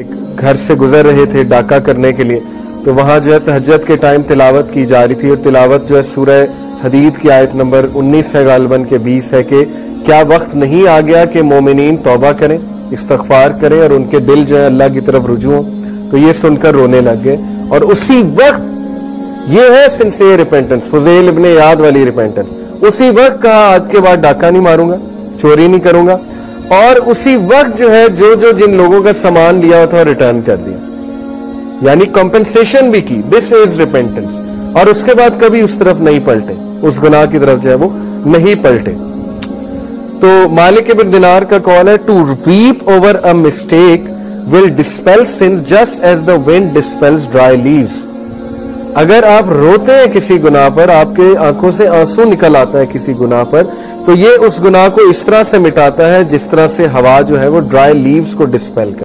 एक घर से गुजर रहे थे डाका करने के लिए तो वहाँ जो है तहजद के टाइम तिलावत की जा रही थी और तिलावत जो है सूरह हदीद की आयत नंबर 19 है गालबन के 20 है कि क्या वक्त नहीं आ गया कि मोमिनीन तौबा करें, इस्तगफार करें और उनके दिल जो है अल्लाह की तरफ़ रुजू हो? तो ये सुनकर रोने लग गए। और उसी वक्त ये है सिंसियर रिपेंटेंस फुजेल इब्ने याद वाली रिपेंटेंस उसी वक्त कहा, आज के बाद डाका नहीं मारूँगा, चोरी नहीं करूँगा। और उसी वक्त जो है, जो जो जिन लोगों का सामान लिया था रिटर्न कर दिया। यानी कॉम्पेंसेशन भी की। दिस इज़ रिपेंटेंस और उसके बाद कभी उस तरफ़ नहीं पलटे। उस गुनाह की तरफ़ जो है वो नहीं पलटे। तो मालिक इब्न दिनार का कॉल है to weep over a mistake will dispel sins just as the wind dispels dry leaves अगर आप रोते हैं किसी गुनाह पर, आपके आँखों से आँसू निकल आता है किसी गुनाह पर तो ये उस गुनाह को इस तरह से मिटाता है जिस तरह से हवा जो है वो ड्राई लीव्स को डिस्पेल कर